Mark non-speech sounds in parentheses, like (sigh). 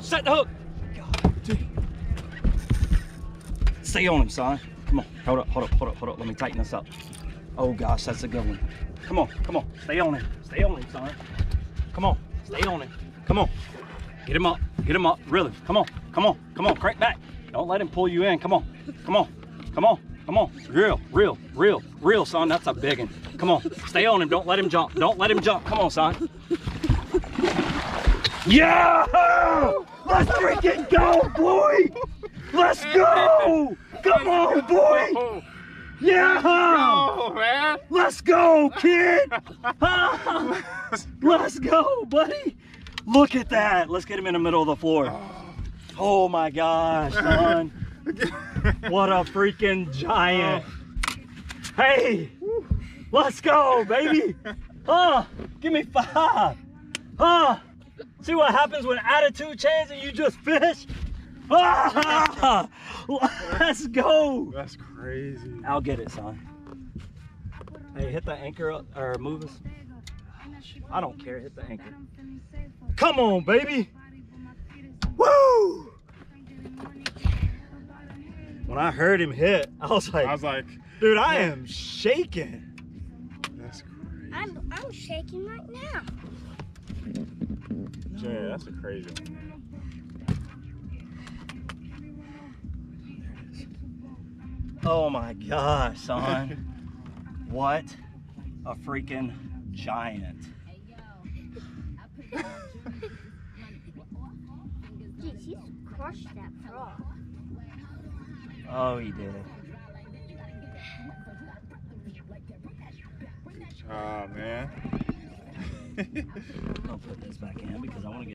Set the hook. Stay on him, son. Come on. Hold up, hold up, hold up, hold up. Let me tighten this up. Oh gosh, that's a good one. Come on, come on. Stay on him. Stay on him, son. Come on. Stay on him. Come on. Get him up. Get him up. Really. Come on. Come on. Come on. Crank back. Don't let him pull you in. Come on. Come on. Come on. Come on. Reel, reel, reel, reel, son. That's a big one. Come on. Stay on him. Don't let him jump. Don't let him jump. Come on, son. Yeah! Let's freaking go, boy! Let's go! Come on, boy! Yeah! Oh man! Let's go, kid! (laughs) Let's go, buddy! Look at that! Let's get him in the middle of the floor. Oh my gosh, son. What a freaking giant. Hey! Let's go, baby! Huh? Give me five! Huh? See what happens when attitude changes and you just fish? Ah! (laughs) Let's go! That's crazy. I'll get it, son. Hey, hit the anchor up, or move us. I don't care, hit the anchor. Come on, baby! Woo! When I heard him hit, I was like, I was like, dude, I am shaking. that's crazy. I'm I'm shaking right now. Jay, that's a crazy one. Oh my gosh, son. what a freaking giant. Crushed that frog. Oh, he did. Oh man. I'll put this back in because I want to get